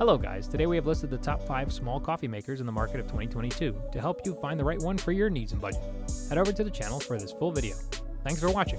Hello guys, today we have listed the top 5 small coffee makers in the market of 2022 to help you find the right one for your needs and budget. Head over to the channel for this full video. Thanks for watching.